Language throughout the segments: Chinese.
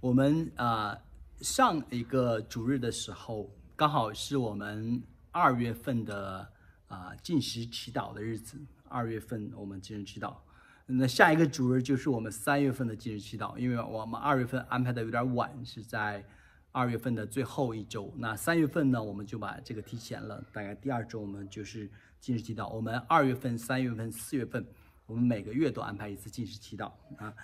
我们啊、上一个主日的时候，刚好是我们二月份的啊、进食祈祷的日子。二月份我们进食祈祷，那下一个主日就是我们三月份的进食祈祷，因为我们二月份安排的有点晚，是在二月份的最后一周。那三月份呢，我们就把这个提前了，大概第二周我们就是进食祈祷。我们二月份、三月份、四月份，我们每个月都安排一次进食祈祷啊。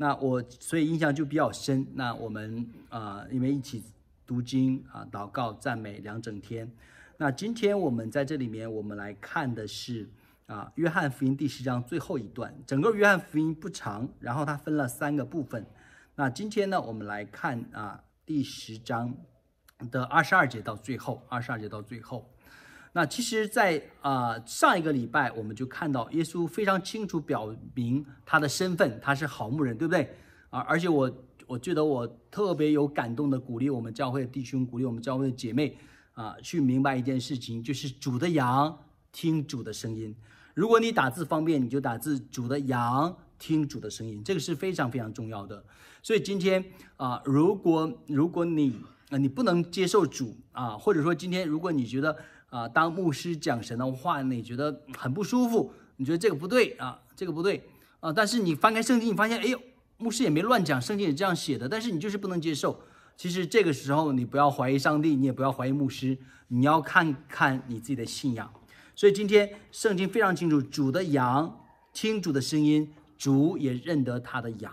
那我所以印象就比较深。那我们啊、因为一起读经啊、祷告、赞美两整天。那今天我们在这里面，我们来看的是啊，约翰福音第十章最后一段。整个约翰福音不长，然后它分了三个部分。那今天呢，我们来看啊第十章的二十二节到最后，二十二节到最后。那其实在，啊上一个礼拜我们就看到耶稣非常清楚表明他的身份，他是好牧人，对不对？啊，而且我我觉得我特别有感动的鼓励我们教会的弟兄，鼓励我们教会的姐妹啊，去明白一件事情，就是主的羊听主的声音。如果你打字方便，你就打字“主的羊听主的声音”，这个是非常非常重要的。所以今天啊、如果如果你啊、你不能接受主啊，或者说今天如果你觉得啊、当牧师讲神的话，你觉得很不舒服，你觉得这个不对啊，这个不对啊，但是你翻开圣经，你发现，哎呦，牧师也没乱讲，圣经也这样写的，但是你就是不能接受。其实这个时候，你不要怀疑上帝，你也不要怀疑牧师，你要看看你自己的信仰。所以今天圣经非常清楚，主的羊听主的声音，主也认得他的羊。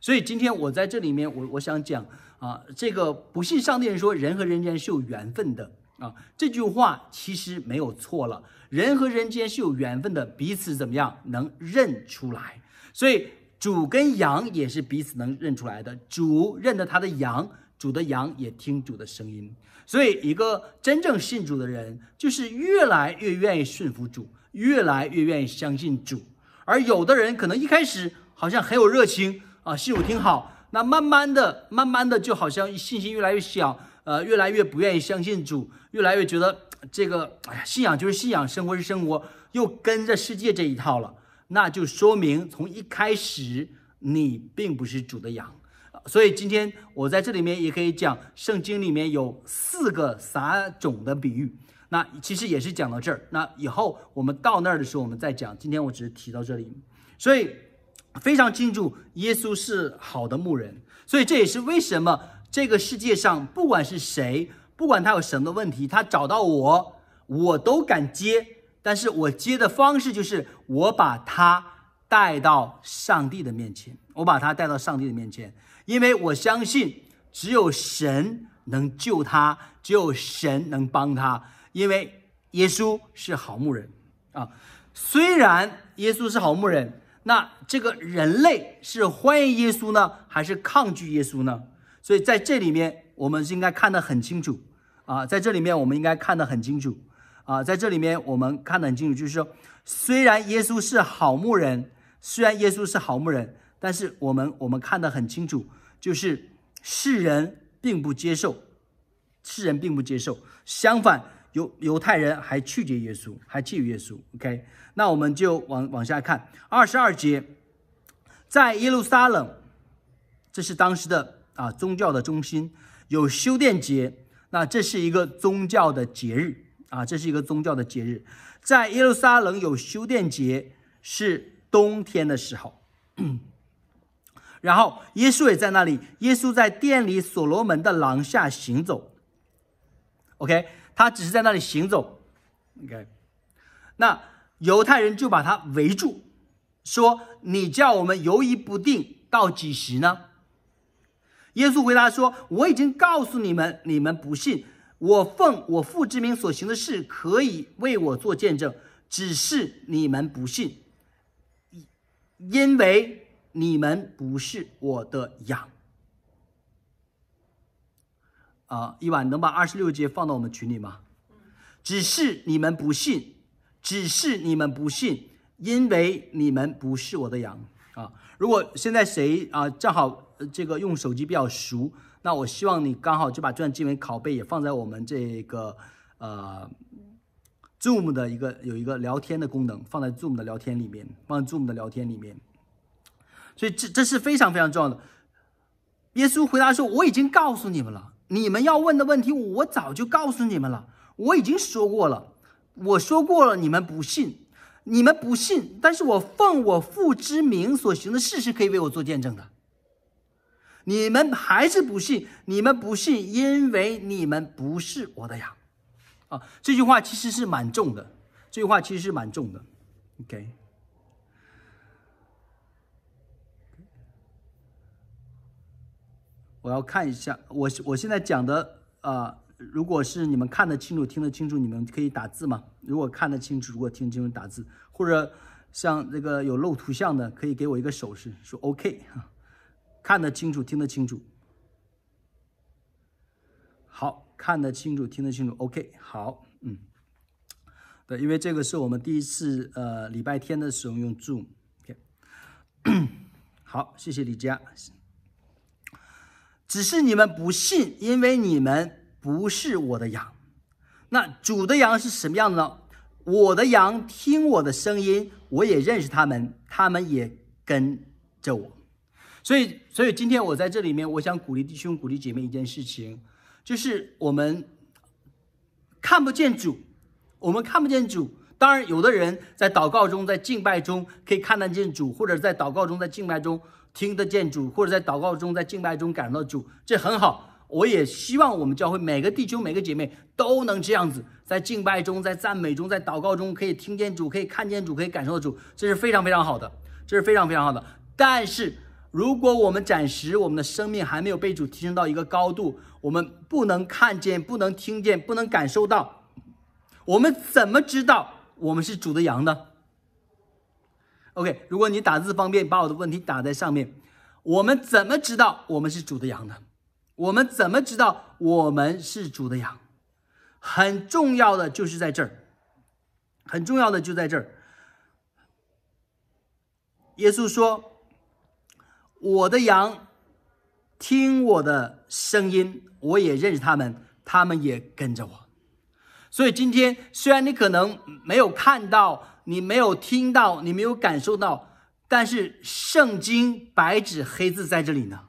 所以今天我在这里面，我我想讲啊，这个不信上帝人说人和人间是有缘分的啊，这句话其实没有错了。人和人间是有缘分的，彼此怎么样能认出来？所以主跟羊也是彼此能认出来的。主认得他的羊，主的羊也听主的声音。所以一个真正信主的人，就是越来越愿意顺服主，越来越愿意相信主。而有的人可能一开始好像很有热情啊，信主挺好，那慢慢的、慢慢的就好像信心越来越小，呃，越来越不愿意相信主，越来越觉得 这个哎呀，信仰就是信仰，生活是生活，又跟着世界这一套了，那就说明从一开始你并不是主的羊。所以今天我在这里面也可以讲，圣经里面有四个撒种的比喻，那其实也是讲到这儿。那以后我们到那儿的时候，我们再讲。今天我只是提到这里，所以非常清楚，耶稣是好的牧人。所以这也是为什么这个世界上不管是谁，不管他有什么问题，他找到我，我都敢接。但是我接的方式就是我把他带到上帝的面前，我把他带到上帝的面前。因为我相信，只有神能救他，只有神能帮他。因为耶稣是好牧人啊，虽然耶稣是好牧人，那这个人类是欢迎耶稣呢，还是抗拒耶稣呢？所以在这里面，我们应该看得很清楚啊，在这里面我们应该看得很清楚啊，在这里面我们看得很清楚，就是说，虽然耶稣是好牧人，虽然耶稣是好牧人，但是我们我们看得很清楚。就是世人并不接受，世人并不接受，相反，犹犹太人还拒绝耶稣，还拒绝耶稣。OK，那我们就往往下看二十二节，在耶路撒冷，这是当时的啊宗教的中心，有修殿节，那这是一个宗教的节日啊，这是一个宗教的节日，在耶路撒冷有修殿节，是冬天的时候。然后耶稣也在那里，耶稣在殿里所罗门的廊下行走。OK，他只是在那里行走。OK，那犹太人就把他围住，说：“你叫我们犹疑不定到几时呢？”耶稣回答说：“我已经告诉你们，你们不信。我奉我父之名所行的事，可以为我做见证，只是你们不信，因为。”你们不是我的羊啊！一晚能把二十六节放到我们群里吗？只是你们不信，只是你们不信，因为你们不是我的羊啊！如果现在谁啊正好这个用手机比较熟，那我希望你刚好就把这段经文拷贝也放在我们这个呃 Zoom 的一个有一个聊天的功能，放在 Zoom 的聊天里面，放在 Zoom 的聊天里面。所以这这是非常非常重要的。耶稣回答说：“我已经告诉你们了，你们要问的问题，我早就告诉你们了，我已经说过了，我说过了，你们不信，你们不信，但是我奉我父之名所行的事是可以为我做见证的。你们还是不信，你们不信，因为你们不是我的羊。”啊，这句话其实是蛮重的，这句话其实是蛮重的。OK。我要看一下，我我现在讲的啊，如果是你们看得清楚、听得清楚，你们可以打字吗？如果看得清楚，如果听清楚打字，或者像这个有露图像的，可以给我一个手势，说 OK 哈，看得清楚、听得清楚。好看得清楚、听得清楚，OK，好，嗯，对，因为这个是我们第一次呃礼拜天的时候用 Zoom，OK，好，谢谢李佳。只是你们不信，因为你们不是我的羊。那主的羊是什么样的呢？我的羊听我的声音，我也认识他们，他们也跟着我。所以，所以今天我在这里面，我想鼓励弟兄、鼓励姐妹一件事情，就是我们看不见主，我们看不见主。当然，有的人在祷告中、在敬拜中可以看得见主，或者在祷告中、在敬拜中。听得见主，或者在祷告中、在敬拜中感到主，这很好。我也希望我们教会每个弟兄、每个姐妹都能这样子，在敬拜中、在赞美中、在祷告中，可以听见主，可以看见主，可以感受到主，这是非常非常好的，这是非常非常好的。但是，如果我们暂时我们的生命还没有被主提升到一个高度，我们不能看见、不能听见、不能感受到，我们怎么知道我们是主的羊呢？OK，如果你打字方便，把我的问题打在上面。我们怎么知道我们是主的羊呢？我们怎么知道我们是主的羊？很重要的就是在这儿，很重要的就在这儿。耶稣说：“我的羊听我的声音，我也认识他们，他们也跟着我。”所以今天虽然你可能没有看到。你没有听到，你没有感受到，但是圣经白纸黑字在这里呢，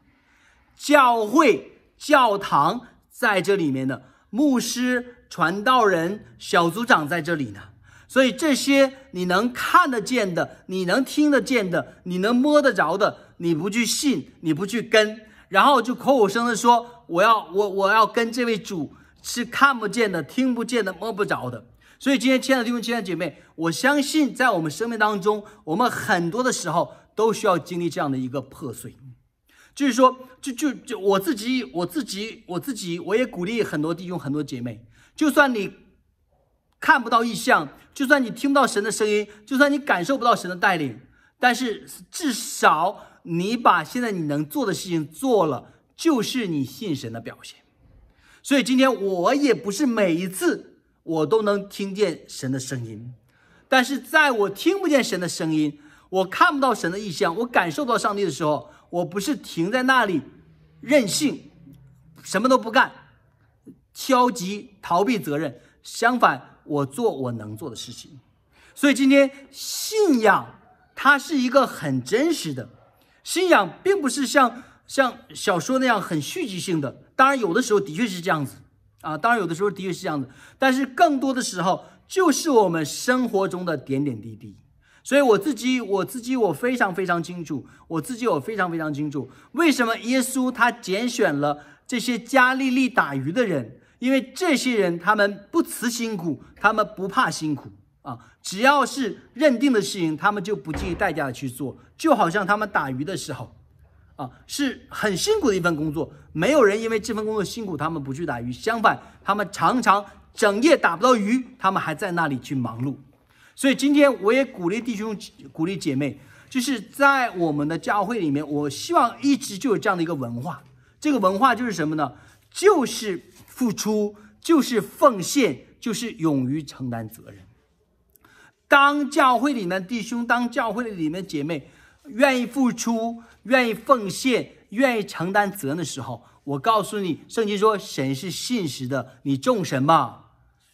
教会教堂在这里面的牧师、传道人、小组长在这里呢，所以这些你能看得见的，你能听得见的，你能摸得着的，你不去信，你不去跟，然后就口口声声说我要我我要跟这位主是看不见的、听不见的、摸不着的。所以今天，亲爱的弟兄、亲爱的姐妹，我相信在我们生命当中，我们很多的时候都需要经历这样的一个破碎。就是说，就就就我自己，我自己，我自己，我也鼓励很多弟兄、很多姐妹，就算你看不到异象，就算你听不到神的声音，就算你感受不到神的带领，但是至少你把现在你能做的事情做了，就是你信神的表现。所以今天我也不是每一次。我都能听见神的声音，但是在我听不见神的声音，我看不到神的意象，我感受到上帝的时候，我不是停在那里任性，什么都不干，消极逃避责任。相反，我做我能做的事情。所以今天信仰它是一个很真实的，信仰并不是像像小说那样很戏剧性的。当然，有的时候的确是这样子。啊，当然有的时候的确是这样子，但是更多的时候就是我们生活中的点点滴滴。所以我自己，我自己，我非常非常清楚，我自己我非常非常清楚，为什么耶稣他拣选了这些加利利打鱼的人，因为这些人他们不辞辛苦，他们不怕辛苦啊，只要是认定的事情，他们就不计代价的去做，就好像他们打鱼的时候。啊，是很辛苦的一份工作。没有人因为这份工作辛苦，他们不去打鱼。相反，他们常常整夜打不到鱼，他们还在那里去忙碌。所以今天我也鼓励弟兄、鼓励姐妹，就是在我们的教会里面，我希望一直就有这样的一个文化。这个文化就是什么呢？就是付出，就是奉献，就是勇于承担责任。当教会里面弟兄，当教会里面姐妹。愿意付出、愿意奉献、愿意承担责任的时候，我告诉你，圣经说神是信实的，你种什么，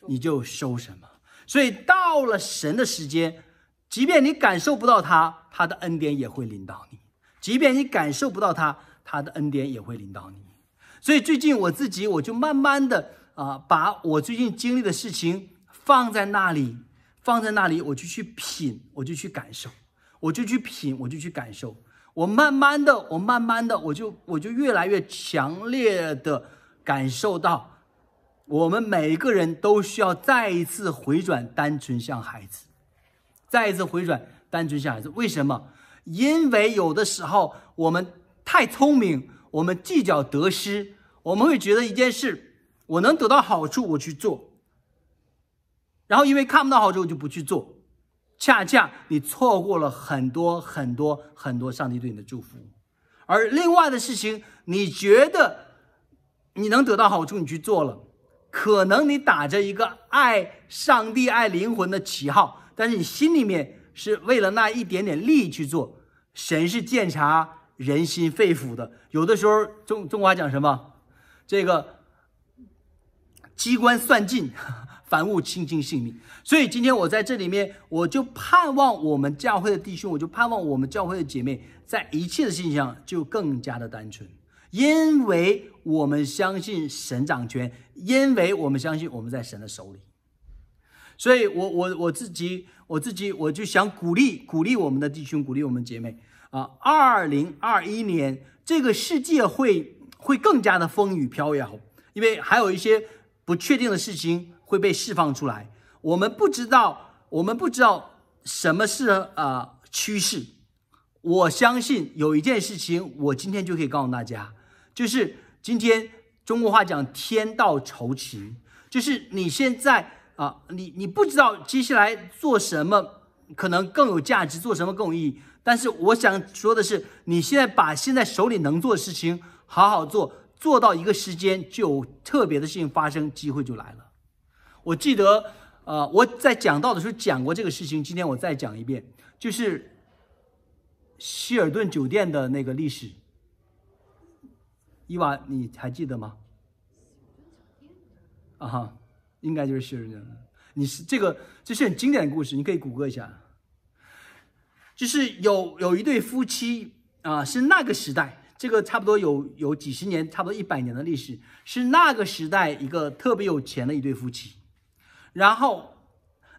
你就收什么。所以到了神的时间，即便你感受不到他，他的恩典也会临到你；即便你感受不到他，他的恩典也会领导你。所以最近我自己，我就慢慢的啊，把我最近经历的事情放在那里，放在那里，我就去品，我就去感受，我就去品，我就去感受。我慢慢的，我慢慢的，我就我就越来越强烈的感受到，我们每个人都需要再一次回转，单纯像孩子，再一次回转，单纯像孩子。为什么？因为有的时候我们太聪明，我们计较得失，我们会觉得一件事，我能得到好处，我去做，然后因为看不到好处，就不去做。恰恰你错过了很多很多很多上帝对你的祝福，而另外的事情，你觉得你能得到好处，你去做了，可能你打着一个爱上帝、爱灵魂的旗号，但是你心里面是为了那一点点利益去做。神是鉴察人心肺腑的，有的时候中中华讲什么？这个机关算尽。凡物清清性命，所以今天我在这里面，我就盼望我们教会的弟兄，我就盼望我们教会的姐妹，在一切的事情上就更加的单纯，因为我们相信神掌权，因为我们相信我们在神的手里。所以，我我我自己，我自己，我就想鼓励鼓励我们的弟兄，鼓励我们姐妹啊！二零二一年，这个世界会会更加的风雨飘摇，因为还有一些不确定的事情。会被释放出来。我们不知道，我们不知道什么是啊趋势。我相信有一件事情，我今天就可以告诉大家，就是今天中国话讲“天道酬勤”，就是你现在啊，你你不知道接下来做什么可能更有价值，做什么更有意义。但是我想说的是，你现在把现在手里能做的事情好好做，做到一个时间，就有特别的事情发生，机会就来了。我记得，呃，我在讲到的时候讲过这个事情。今天我再讲一遍，就是希尔顿酒店的那个历史。伊娃，你还记得吗？啊哈，应该就是希尔顿。你是这个，这是很经典的故事，你可以谷歌一下。就是有有一对夫妻啊，是那个时代，这个差不多有有几十年，差不多一百年的历史，是那个时代一个特别有钱的一对夫妻。然后，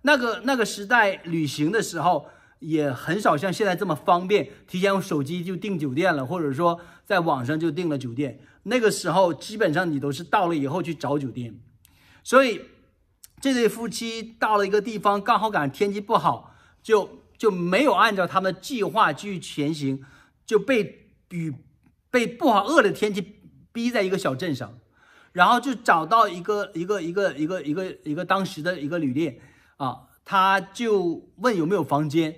那个那个时代旅行的时候也很少像现在这么方便，提前用手机就订酒店了，或者说在网上就订了酒店。那个时候基本上你都是到了以后去找酒店。所以这对夫妻到了一个地方，刚好赶上天气不好，就就没有按照他们的计划继续前行，就被雨被不好恶劣的天气逼在一个小镇上。然后就找到一个一个一个一个一个一个当时的一个旅店啊，他就问有没有房间，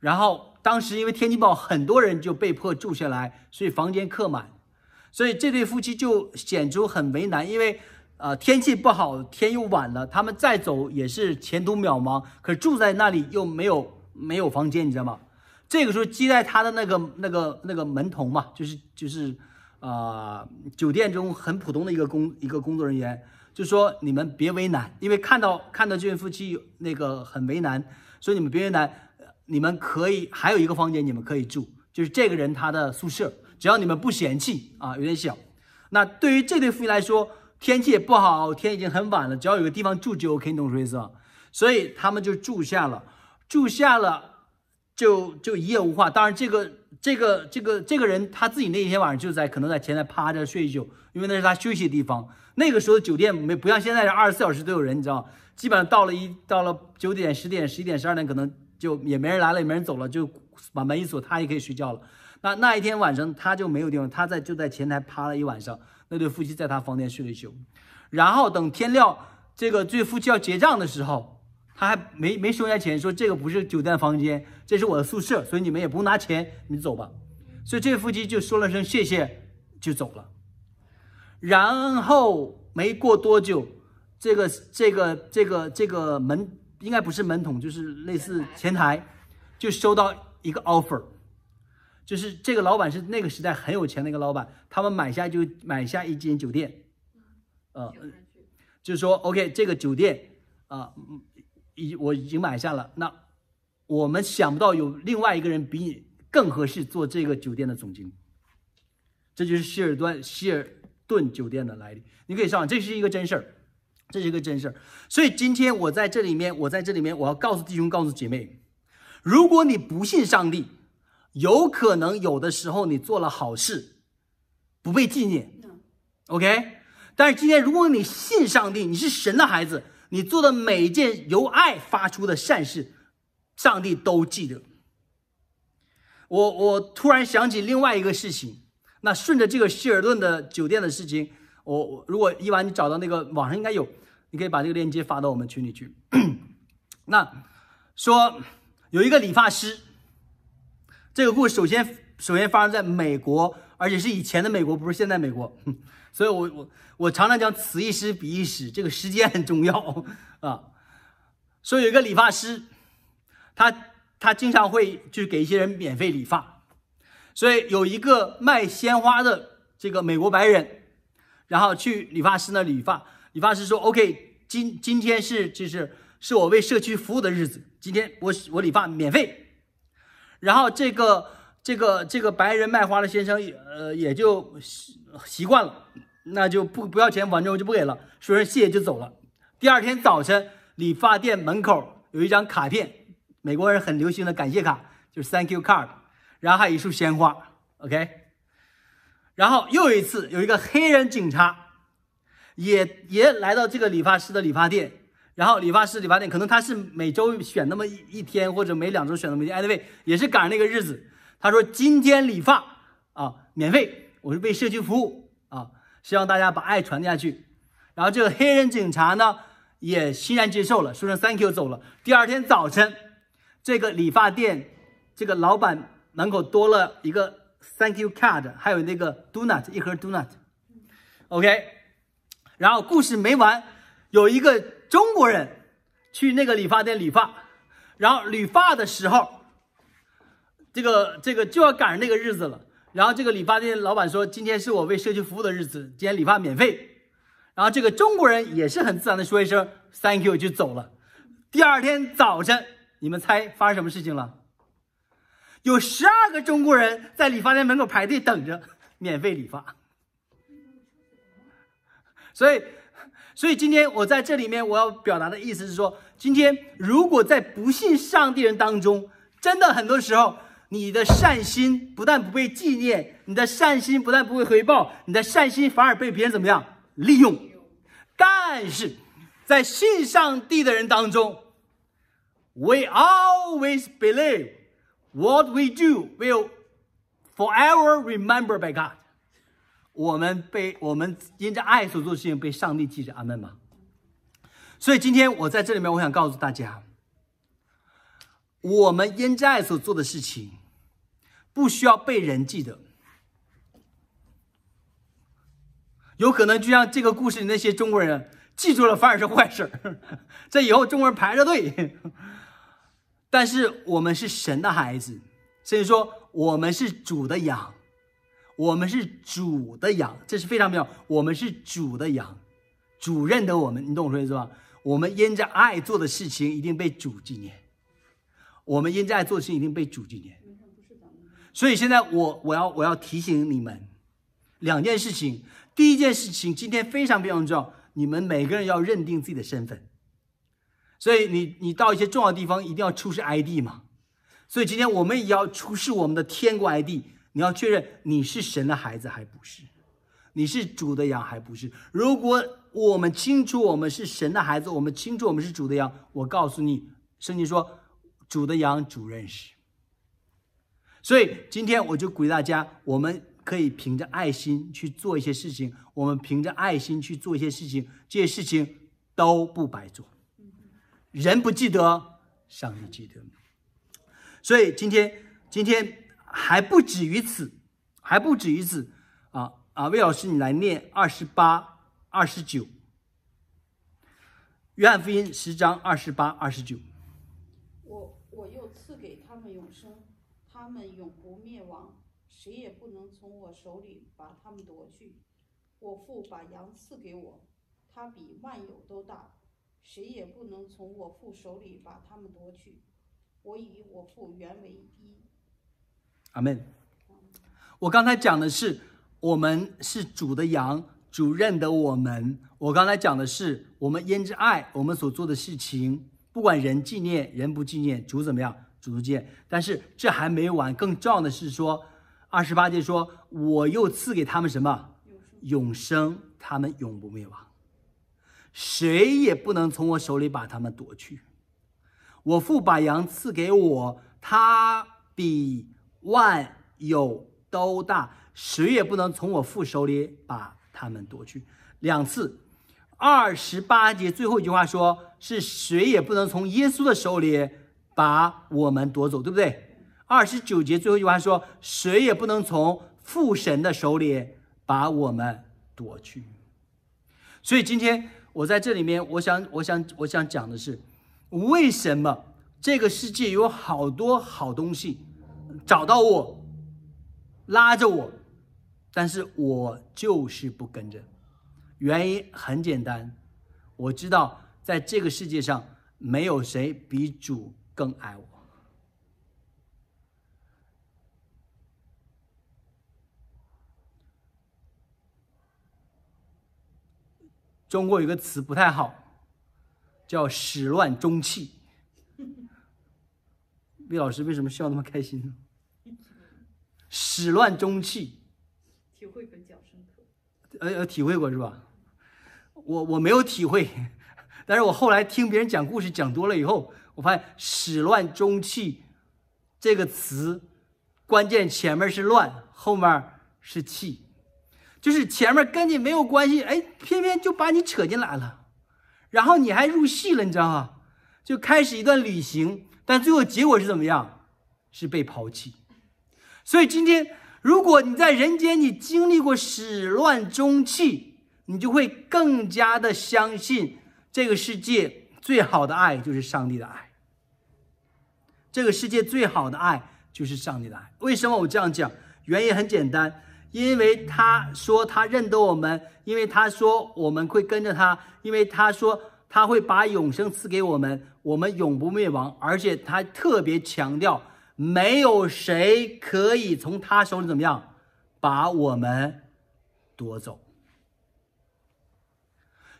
然后当时因为天气不好，很多人就被迫住下来，所以房间客满，所以这对夫妻就显出很为难，因为啊天气不好，天又晚了，他们再走也是前途渺茫，可住在那里又没有没有房间，你知道吗？这个时候接待他的那个那个那个门童嘛，就是就是。啊，酒店中很普通的一个工一个工作人员就说：“你们别为难，因为看到看到这对夫妻那个很为难，所以你们别为难，你们可以还有一个房间你们可以住，就是这个人他的宿舍，只要你们不嫌弃啊，有点小。那对于这对夫妻来说，天气也不好，天已经很晚了，只要有个地方住就 OK，你懂什么意思吧？所以他们就住下了，住下了就就一夜无话。当然这个。这个这个这个人他自己那一天晚上就在可能在前台趴着睡一宿，因为那是他休息的地方。那个时候酒店没不像现在是二十四小时都有人，你知道基本上到了一到了九点、十点、十一点、十二点，可能就也没人来了，也没人走了，就把门一锁，他也可以睡觉了。那那一天晚上他就没有地方，他在就在前台趴了一晚上。那对夫妻在他房间睡了一宿，然后等天亮，这个这夫妻要结账的时候。他还没没收下钱，说这个不是酒店房间，这是我的宿舍，所以你们也不用拿钱，你走吧。所以这夫妻就说了声谢谢，就走了。然后没过多久，这个这个这个这个门应该不是门筒，就是类似前台，就收到一个 offer，就是这个老板是那个时代很有钱的一个老板，他们买下就买下一间酒店，呃，就是说 OK 这个酒店啊。已我已经买下了，那我们想不到有另外一个人比你更合适做这个酒店的总经理，这就是希尔顿希尔顿酒店的来历。你可以上网，这是一个真事儿，这是一个真事儿。所以今天我在这里面，我在这里面，我要告诉弟兄，告诉姐妹，如果你不信上帝，有可能有的时候你做了好事，不被纪念。OK，但是今天如果你信上帝，你是神的孩子，你做的每一件由爱发出的善事，上帝都记得。我我突然想起另外一个事情，那顺着这个希尔顿的酒店的事情，我我如果伊娃你找到那个网上应该有，你可以把这个链接发到我们群里去。那说有一个理发师，这个故事首先首先发生在美国，而且是以前的美国，不是现在美国。所以我我我常常讲此一时彼一时，这个时间很重要 啊。说有一个理发师，他。他经常会去给一些人免费理发，所以有一个卖鲜花的这个美国白人，然后去理发师那理发，理发师说：“OK，今今天是就是是我为社区服务的日子，今天我我理发免费。”然后这个这个这个白人卖花的先生也，呃，也就习习惯了，那就不不要钱，反正我就不给了，说声谢谢就走了。第二天早晨，理发店门口有一张卡片。美国人很流行的感谢卡就是 Thank you card，然后还有一束鲜花，OK。然后又有一次，有一个黑人警察也也来到这个理发师的理发店，然后理发师理发店可能他是每周选那么一一天，或者每两周选那么一天，anyway 也是赶上那个日子。他说今天理发啊免费，我是为社区服务啊，希望大家把爱传递下去。然后这个黑人警察呢也欣然接受了，说声 Thank you 走了。第二天早晨。这个理发店，这个老板门口多了一个 Thank you card，还有那个 donut 一盒 donut，OK。然后故事没完，有一个中国人去那个理发店理发，然后理发的时候，这个这个就要赶上那个日子了。然后这个理发店老板说：“今天是我为社区服务的日子，今天理发免费。”然后这个中国人也是很自然的说一声 Thank you 就走了。第二天早晨。你们猜发生什么事情了？有十二个中国人在理发店门口排队等着免费理发。所以，所以今天我在这里面我要表达的意思是说，今天如果在不信上帝人当中，真的很多时候，你的善心不但不被纪念，你的善心不但不会回报，你的善心反而被别人怎么样利用？但是在信上帝的人当中。We always believe what we do will forever remember by God。我们被我们因着爱所做的事情被上帝记着，阿门吗？所以今天我在这里面，我想告诉大家，我们因着爱所做的事情，不需要被人记得。有可能就像这个故事里那些中国人记住了，反而是坏事 这以后中国人排着队。但是我们是神的孩子，所以说我们是主的羊，我们是主的羊，这是非常妙。我们是主的羊，主认得我们，你懂我说意思吧？我们因着爱做的事情一定被主纪念，我们因着爱做的事情一定被主纪念。所以现在我我要我要提醒你们两件事情。第一件事情今天非常非常重要，你们每个人要认定自己的身份。所以你你到一些重要的地方一定要出示 ID 嘛？所以今天我们也要出示我们的天国 ID。你要确认你是神的孩子还不是？你是主的羊还不是？如果我们清楚我们是神的孩子，我们清楚我们是主的羊，我告诉你，圣经说主的羊主认识。所以今天我就鼓励大家，我们可以凭着爱心去做一些事情，我们凭着爱心去做一些事情，这些事情都不白做。人不记得，上帝记得。所以今天，今天还不止于此，还不止于此啊啊！魏老师，你来念二十八、二十九，《约翰福音》十章二十八、二十九。我我又赐给他们永生，他们永不灭亡，谁也不能从我手里把他们夺去。我父把羊赐给我，他比万有都大。谁也不能从我父手里把他们夺去，我以我父原为一。阿门。我刚才讲的是我们是主的羊，主认得我们。我刚才讲的是我们因着爱，我们所做的事情，不管人纪念人不纪念，主怎么样，主都纪念。但是这还没完，更重要的是说，二十八节说，我又赐给他们什么永生，他们永不灭亡，谁也不能从我手里把他们夺去。我父把羊赐给我，他比万有都大，谁也不能从我父手里把他们夺去。两次，二十八节最后一句话说，是谁也不能从耶稣的手里把我们夺走，对不对？二十九节最后一句话说，谁也不能从父神的手里把我们夺去。所以今天我在这里面，我想，我想，我想讲的是。为什么这个世界有好多好东西找到我，拉着我，但是我就是不跟着？原因很简单，我知道在这个世界上没有谁比主更爱我。中国有个词不太好。叫始乱终弃。魏老师为什么笑那么开心呢？始乱终弃，体会比较深刻。呃呃，体会过是吧？我我没有体会，但是我后来听别人讲故事讲多了以后，我发现“始乱终弃”这个词，关键前面是乱，后面是气，就是前面跟你没有关系，哎，偏偏就把你扯进来了。然后你还入戏了，你知道吗？就开始一段旅行，但最后结果是怎么样？是被抛弃。所以今天，如果你在人间，你经历过始乱终弃，你就会更加的相信这个世界最好的爱就是上帝的爱。这个世界最好的爱就是上帝的爱。为什么我这样讲？原因很简单。因为他说他认得我们，因为他说我们会跟着他，因为他说他会把永生赐给我们，我们永不灭亡。而且他特别强调，没有谁可以从他手里怎么样把我们夺走。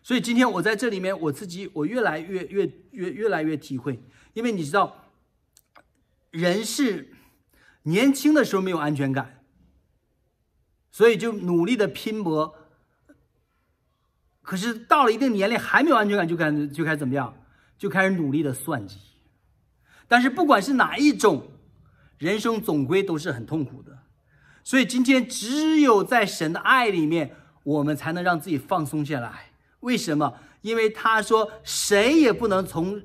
所以今天我在这里面，我自己我越来越越越越来越体会，因为你知道，人是年轻的时候没有安全感。所以就努力的拼搏，可是到了一定年龄还没有安全感，就开始就开始怎么样？就开始努力的算计。但是不管是哪一种，人生总归都是很痛苦的。所以今天只有在神的爱里面，我们才能让自己放松下来。为什么？因为他说，谁也不能从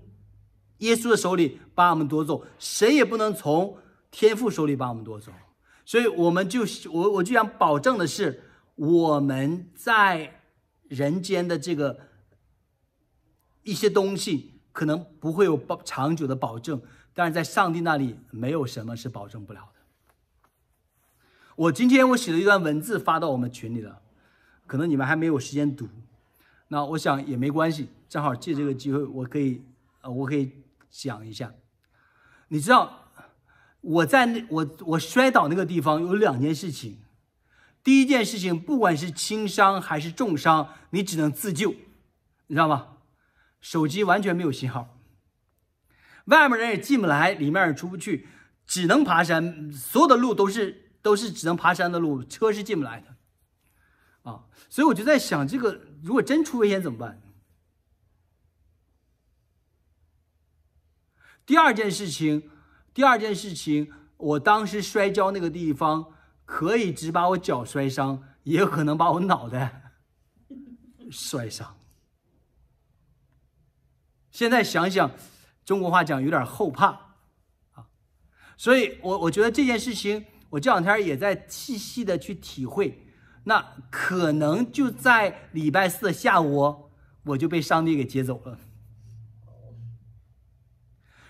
耶稣的手里把我们夺走，谁也不能从天父手里把我们夺走。所以，我们就我我就想保证的是，我们在人间的这个一些东西可能不会有保长久的保证，但是在上帝那里没有什么是保证不了的。我今天我写了一段文字发到我们群里了，可能你们还没有时间读，那我想也没关系，正好借这个机会，我可以呃，我可以讲一下，你知道。我在那我我摔倒那个地方有两件事情，第一件事情，不管是轻伤还是重伤，你只能自救，你知道吗？手机完全没有信号，外面人也进不来，里面也出不去，只能爬山，所有的路都是都是只能爬山的路，车是进不来的，啊，所以我就在想，这个如果真出危险怎么办？第二件事情。第二件事情，我当时摔跤那个地方，可以只把我脚摔伤，也有可能把我脑袋 摔伤。现在想想，中国话讲有点后怕啊，所以我我觉得这件事情，我这两天也在细细的去体会。那可能就在礼拜四的下午，我就被上帝给接走了。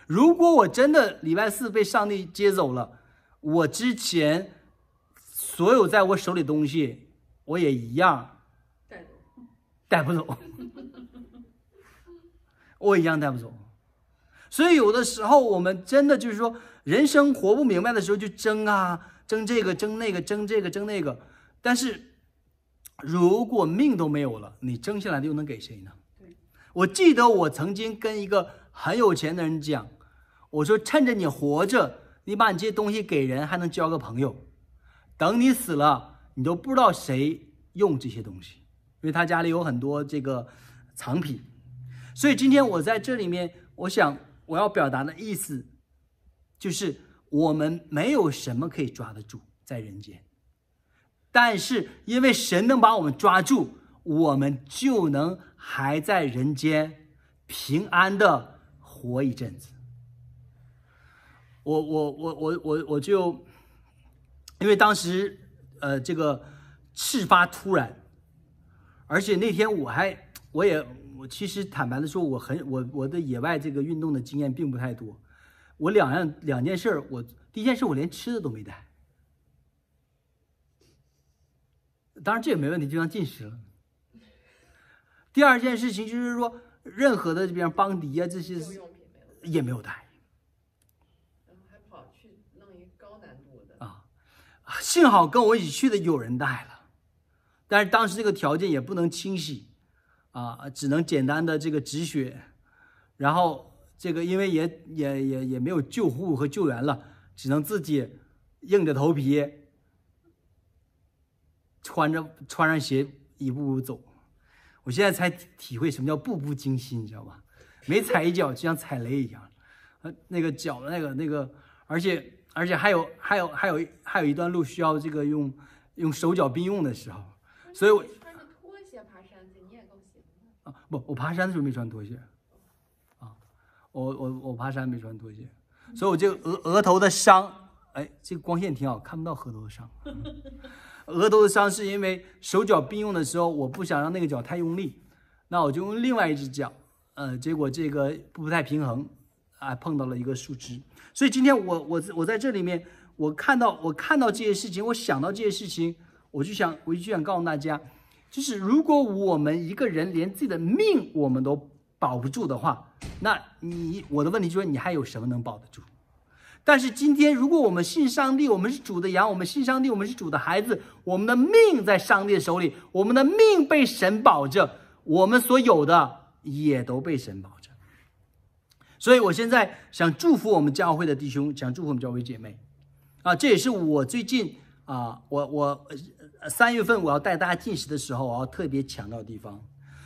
如果我真的礼拜四被上帝接走了，我之前所有在我手里东西，我也一样带走，带不走，我一样带不走。所以有的时候我们真的就是说，人生活不明白的时候就争啊，争这个，争那个，争这个，争那个。但是如果命都没有了，你争下来的又能给谁呢？对，我记得我曾经跟一个很有钱的人讲，我说趁着你活着，你把你这些东西给人，还能交个朋友。等你死了，你都不知道谁用这些东西，因为他家里有很多这个藏品。所以今天我在这里面，我想我要表达的意思，就是我们没有什么可以抓得住在人间，但是因为神能把我们抓住，我们就能还在人间平安的活一阵子。我我我我我我就，因为当时呃这个事发突然，而且那天我还我也。我其实坦白的说，我很我我的野外这个运动的经验并不太多。我两样两件事我第一件事我连吃的都没带，当然这也没问题，就当进食了。第二件事情就是说，任何的，比方邦迪啊这些也没有带。然后还跑去弄一高难度的啊，幸好跟我一起去的有人带了，但是当时这个条件也不能清洗。啊，只能简单的这个止血，然后这个因为也也也也没有救护和救援了，只能自己硬着头皮穿着穿上鞋一步步走。我现在才体会什么叫步步惊心，你知道吧？每踩一脚就像踩雷一样，呃，那个脚的那个那个，而且而且还有还有还有还有一段路需要这个用用手脚并用的时候，所以我穿着拖鞋爬山去，你也够行的啊。不，我爬山的时候没穿拖鞋，啊，我我我爬山没穿拖鞋，所以我这个额额头的伤，哎，这个光线挺好，看不到额头的伤。额头的伤是因为手脚并用的时候，我不想让那个脚太用力，那我就用另外一只脚，呃，结果这个不太平衡，啊，碰到了一个树枝。所以今天我我我在这里面，我看到我看到这些事情，我想到这些事情，我就想我就想告诉大家。就是如果我们一个人连自己的命我们都保不住的话，那你我的问题就是你还有什么能保得住？但是今天如果我们信上帝，我们是主的羊，我们信上帝，我们是主的孩子，我们的命在上帝的手里，我们的命被神保着，我们所有的也都被神保。所以我现在想祝福我们教会的弟兄，想祝福我们教会姐妹，啊，这也是我最近啊，我我。三月份我要带大家进食的时候，我要特别强调的地方，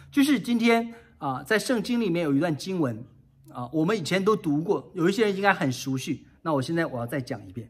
就是今天啊，在圣经里面有一段经文啊，我们以前都读过，有一些人应该很熟悉。那我现在我要再讲一遍。